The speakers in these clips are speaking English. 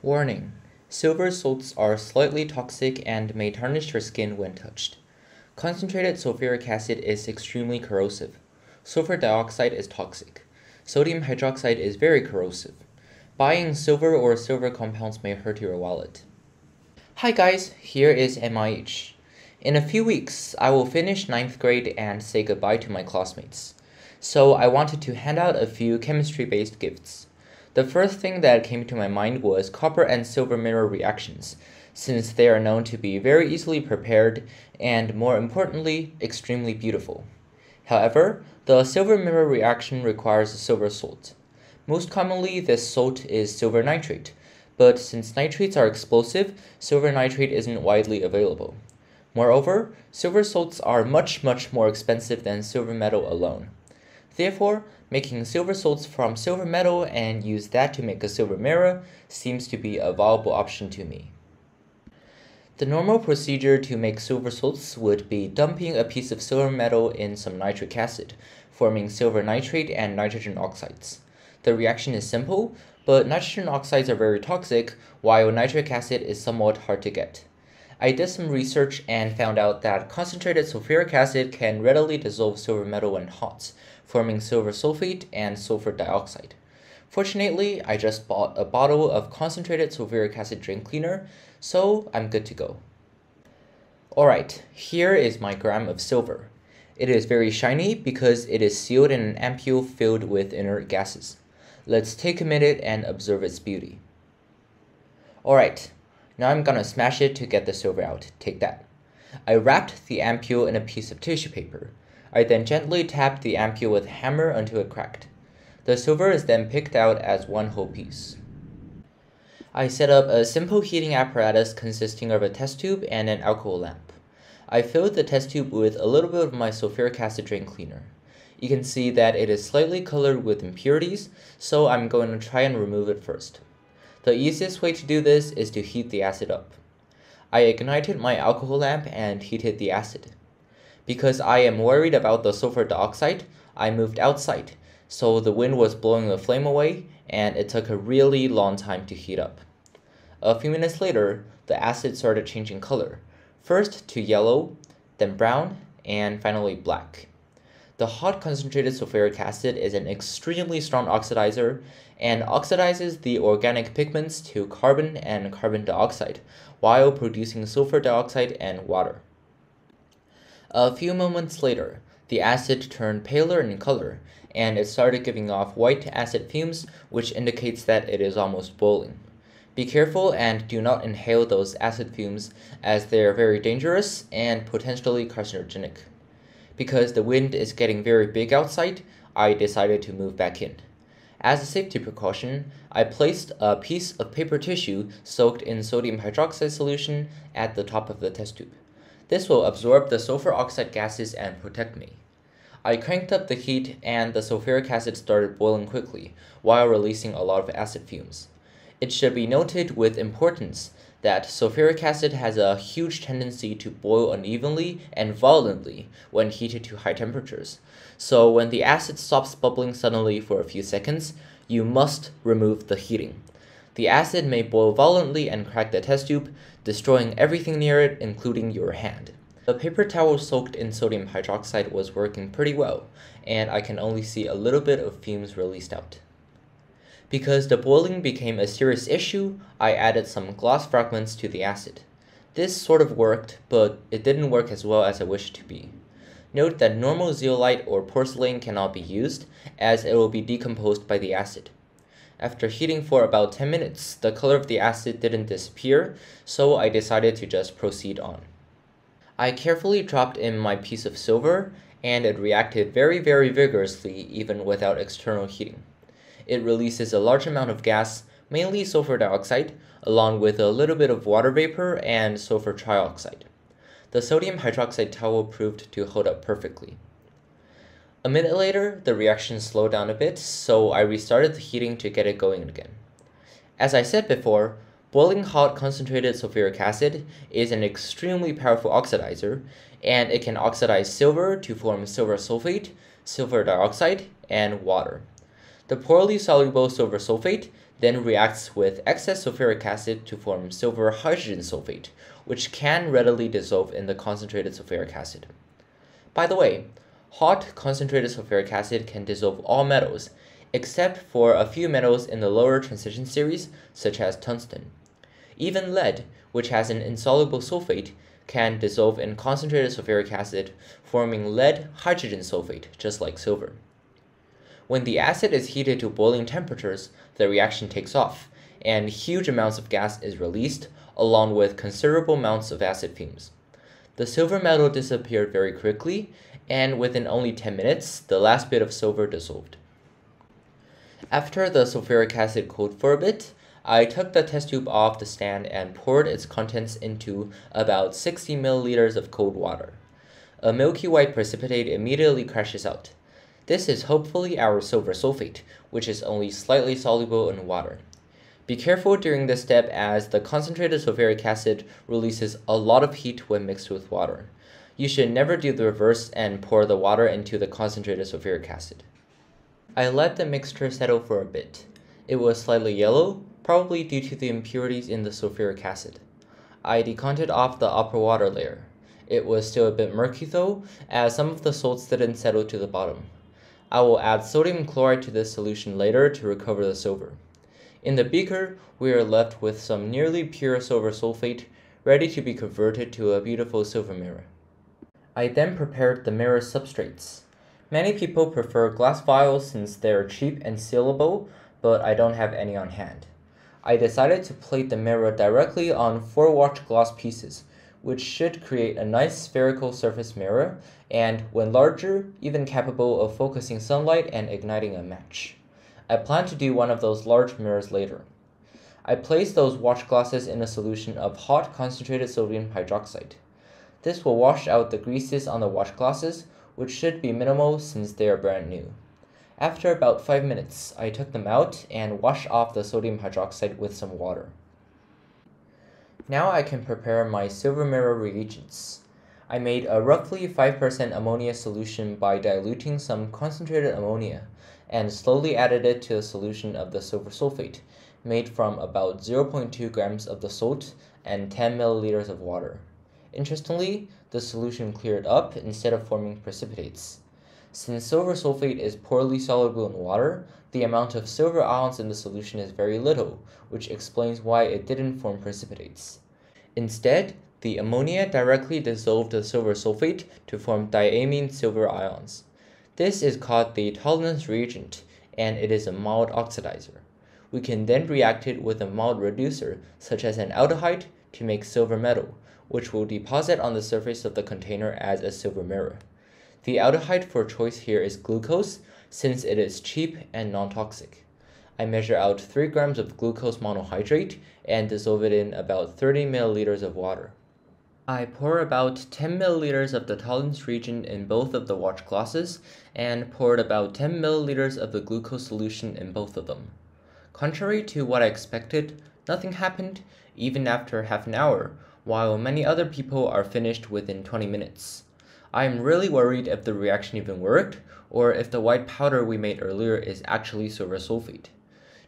Warning: Silver salts are slightly toxic and may tarnish your skin when touched. Concentrated sulfuric acid is extremely corrosive. Sulfur dioxide is toxic. Sodium hydroxide is very corrosive. Buying silver or silver compounds may hurt your wallet. Hi guys, here is MIH. In a few weeks, I will finish 9th grade and say goodbye to my classmates. So I wanted to hand out a few chemistry based gifts. The first thing that came to my mind was copper and silver mirror reactions, since they are known to be very easily prepared and, more importantly, extremely beautiful. However, the silver mirror reaction requires a silver salt. Most commonly, this salt is silver nitrate, but since nitrates are explosive, silver nitrate isn't widely available. Moreover, silver salts are much much more expensive than silver metal alone. Therefore, making silver salts from silver metal and use that to make a silver mirror seems to be a viable option to me. The normal procedure to make silver salts would be dumping a piece of silver metal in some nitric acid, forming silver nitrate and nitrogen oxides. The reaction is simple, but nitrogen oxides are very toxic, while nitric acid is somewhat hard to get. I did some research and found out that concentrated sulfuric acid can readily dissolve silver metal when hot, forming silver sulfate and sulfur dioxide. Fortunately, I just bought a bottle of concentrated sulfuric acid drain cleaner, so I'm good to go. Alright, here is my gram of silver. It is very shiny because it is sealed in an ampule filled with inert gases. Let's take a minute and observe its beauty. Alright, now I'm gonna smash it to get the silver out. Take that. I wrapped the ampule in a piece of tissue paper. I then gently tapped the ampule with a hammer until it cracked. The silver is then picked out as one whole piece. I set up a simple heating apparatus consisting of a test tube and an alcohol lamp. I filled the test tube with a little bit of my sulfuric acid drain cleaner. You can see that it is slightly colored with impurities, so I'm going to try and remove it first. The easiest way to do this is to heat the acid up. I ignited my alcohol lamp and heated the acid. Because I am worried about the sulfur dioxide, I moved outside, so the wind was blowing the flame away and it took a really long time to heat up. A few minutes later, the acid started changing color, first to yellow, then brown, and finally black. The hot concentrated sulfuric acid is an extremely strong oxidizer and oxidizes the organic pigments to carbon and carbon dioxide while producing sulfur dioxide and water. A few moments later, the acid turned paler in color and it started giving off white acid fumes which indicates that it is almost boiling. Be careful and do not inhale those acid fumes as they are very dangerous and potentially carcinogenic. Because the wind is getting very big outside, I decided to move back in. As a safety precaution, I placed a piece of paper tissue soaked in sodium hydroxide solution at the top of the test tube. This will absorb the sulfur oxide gases and protect me. I cranked up the heat and the sulfuric acid started boiling quickly, while releasing a lot of acid fumes. It should be noted with importance that sulfuric acid has a huge tendency to boil unevenly and violently when heated to high temperatures. So when the acid stops bubbling suddenly for a few seconds, you must remove the heating. The acid may boil violently and crack the test tube, destroying everything near it, including your hand. The paper towel soaked in sodium hydroxide was working pretty well, and I can only see a little bit of fumes released out. Because the boiling became a serious issue, I added some glass fragments to the acid. This sort of worked, but it didn't work as well as I wished it to be. Note that normal zeolite or porcelain cannot be used, as it will be decomposed by the acid. After heating for about 10 minutes, the color of the acid didn't disappear, so I decided to just proceed on. I carefully dropped in my piece of silver, and it reacted very very vigorously even without external heating it releases a large amount of gas, mainly sulfur dioxide, along with a little bit of water vapor and sulfur trioxide. The sodium hydroxide towel proved to hold up perfectly. A minute later, the reaction slowed down a bit, so I restarted the heating to get it going again. As I said before, boiling hot concentrated sulfuric acid is an extremely powerful oxidizer, and it can oxidize silver to form silver sulfate, sulfur dioxide, and water. The poorly soluble silver sulfate then reacts with excess sulfuric acid to form silver hydrogen sulfate, which can readily dissolve in the concentrated sulfuric acid. By the way, hot concentrated sulfuric acid can dissolve all metals, except for a few metals in the lower transition series, such as tungsten. Even lead, which has an insoluble sulfate, can dissolve in concentrated sulfuric acid, forming lead hydrogen sulfate, just like silver. When the acid is heated to boiling temperatures, the reaction takes off, and huge amounts of gas is released, along with considerable amounts of acid fumes. The silver metal disappeared very quickly, and within only 10 minutes, the last bit of silver dissolved. After the sulfuric acid cooled for a bit, I took the test tube off the stand and poured its contents into about 60 milliliters of cold water. A milky white precipitate immediately crashes out. This is hopefully our silver sulfate, which is only slightly soluble in water. Be careful during this step as the concentrated sulfuric acid releases a lot of heat when mixed with water. You should never do the reverse and pour the water into the concentrated sulfuric acid. I let the mixture settle for a bit. It was slightly yellow, probably due to the impurities in the sulfuric acid. I decanted off the upper water layer. It was still a bit murky though, as some of the salts didn't settle to the bottom. I will add sodium chloride to this solution later to recover the silver. In the beaker, we are left with some nearly pure silver sulfate, ready to be converted to a beautiful silver mirror. I then prepared the mirror substrates. Many people prefer glass vials since they're cheap and sealable, but I don't have any on hand. I decided to plate the mirror directly on four watch glass pieces, which should create a nice spherical surface mirror and, when larger, even capable of focusing sunlight and igniting a match. I plan to do one of those large mirrors later. I place those watch glasses in a solution of hot concentrated sodium hydroxide. This will wash out the greases on the watch glasses, which should be minimal since they are brand new. After about 5 minutes, I took them out and washed off the sodium hydroxide with some water. Now I can prepare my silver mirror reagents. I made a roughly 5% ammonia solution by diluting some concentrated ammonia and slowly added it to a solution of the silver sulfate, made from about 0.2 grams of the salt and 10 milliliters of water. Interestingly, the solution cleared up instead of forming precipitates. Since silver sulfate is poorly soluble in water, the amount of silver ions in the solution is very little, which explains why it didn't form precipitates. Instead, the ammonia directly dissolved the silver sulfate to form diamine silver ions. This is called the Tollens reagent, and it is a mild oxidizer. We can then react it with a mild reducer, such as an aldehyde, to make silver metal, which will deposit on the surface of the container as a silver mirror. The aldehyde for choice here is glucose, since it is cheap and non-toxic. I measure out 3 grams of glucose monohydrate and dissolve it in about 30 milliliters of water. I pour about 10 milliliters of the Tollens reagent in both of the watch glasses and poured about 10 milliliters of the glucose solution in both of them. Contrary to what I expected, nothing happened even after half an hour, while many other people are finished within 20 minutes. I am really worried if the reaction even worked, or if the white powder we made earlier is actually silver sulfate.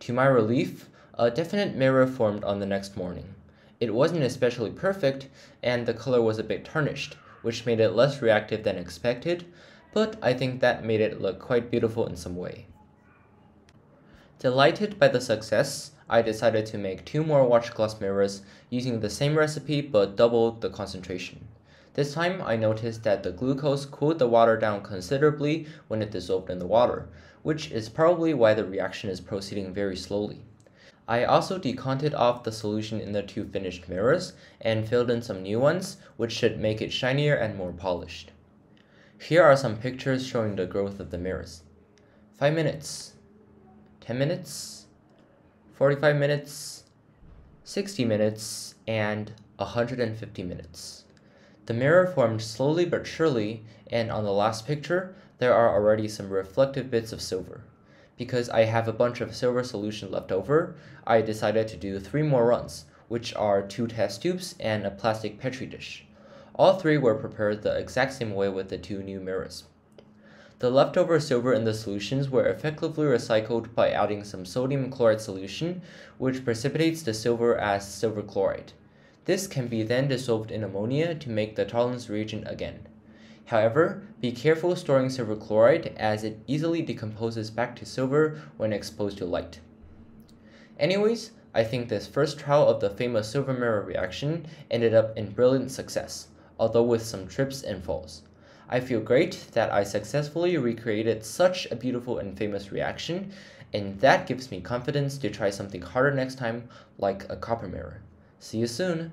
To my relief, a definite mirror formed on the next morning. It wasn't especially perfect, and the color was a bit tarnished, which made it less reactive than expected, but I think that made it look quite beautiful in some way. Delighted by the success, I decided to make two more watch glass mirrors using the same recipe but doubled the concentration. This time I noticed that the glucose cooled the water down considerably when it dissolved in the water, which is probably why the reaction is proceeding very slowly. I also decanted off the solution in the two finished mirrors and filled in some new ones, which should make it shinier and more polished. Here are some pictures showing the growth of the mirrors. 5 minutes, 10 minutes, 45 minutes, 60 minutes, and 150 minutes. The mirror formed slowly but surely, and on the last picture, there are already some reflective bits of silver. Because I have a bunch of silver solution left over, I decided to do three more runs, which are two test tubes and a plastic petri dish. All three were prepared the exact same way with the two new mirrors. The leftover silver in the solutions were effectively recycled by adding some sodium chloride solution, which precipitates the silver as silver chloride. This can be then dissolved in ammonia to make the Tollens reagent again. However, be careful storing silver chloride as it easily decomposes back to silver when exposed to light. Anyways, I think this first trial of the famous silver mirror reaction ended up in brilliant success, although with some trips and falls. I feel great that I successfully recreated such a beautiful and famous reaction, and that gives me confidence to try something harder next time, like a copper mirror. See you soon!